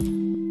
you